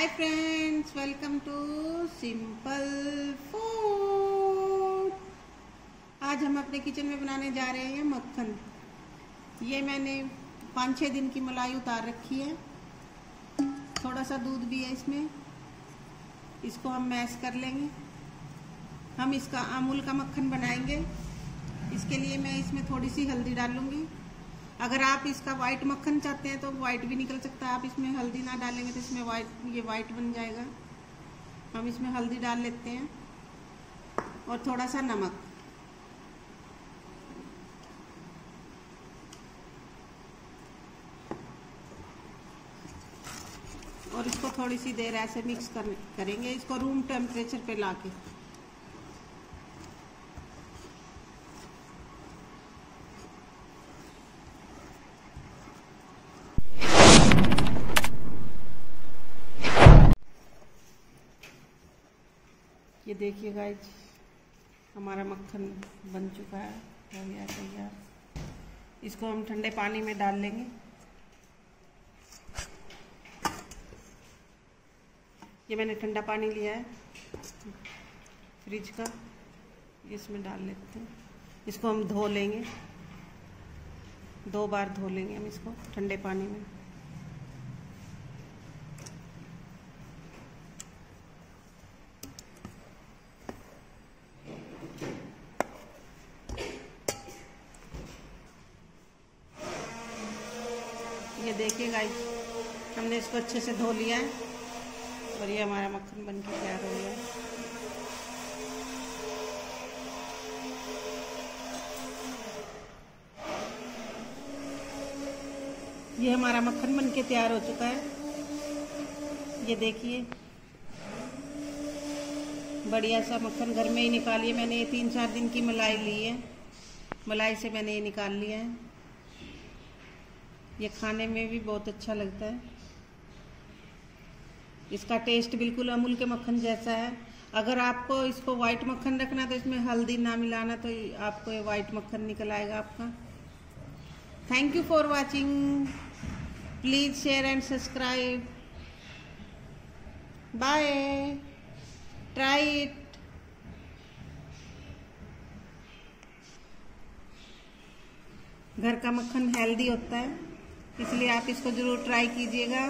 Hi friends welcome to simple food आज हम अपने किचन में बनाने जा रहे हैं मक्खन। ये मैंने पाँच छः दिन की मलाई उतार रखी है। थोड़ा सा दूध भी है इसमें। इसको हम मैश कर लेंगे। हम इसका, अमूल का मक्खन बनाएँगे। इसके लिए मैं इसमें थोड़ी सी हल्दी डालूँगी। अगर आप इसका व्हाइट मक्खन चाहते हैं तो व्हाइट भी निकल सकता है। आप इसमें हल्दी ना डालेंगे तो इसमें वाइट ये व्हाइट बन जाएगा। हम इसमें हल्दी डाल लेते हैं और थोड़ा सा नमक। और इसको थोड़ी सी देर ऐसे मिक्स कर करेंगे। इसको रूम टेम्परेचर पे लाके। ये देखिए गाइज़ हमारा मक्खन बन चुका है, हो गया तैयार। इसको हम ठंडे पानी में डाल लेंगे। ये मैंने ठंडा पानी लिया है, फ्रिज का, इसमें डाल लेते हैं। इसको हम धो लेंगे, दो बार धो लेंगे हम इसको ठंडे पानी में। ये देखिए गाइस हमने इसको अच्छे से धो लिया है और ये हमारा मक्खन बन के तैयार हो गया है। ये हमारा मक्खन बन के तैयार हो चुका है। ये देखिए, बढ़िया सा मक्खन घर में ही निकालिए। मैंने ये तीन चार दिन की मलाई ली है। मलाई से मैंने ये निकाल लिया है। ये खाने में भी बहुत अच्छा लगता है। इसका टेस्ट बिल्कुल अमूल के मक्खन जैसा है। अगर आपको इसको व्हाइट मक्खन रखना तो इसमें हल्दी ना मिलाना तो आपको ये व्हाइट मक्खन निकल आएगा आपका। Thank you for watching please share and subscribe bye try it घर का मक्खन हेल्दी होता है। इसलिए आप इसको ज़रूर ट्राई कीजिएगा।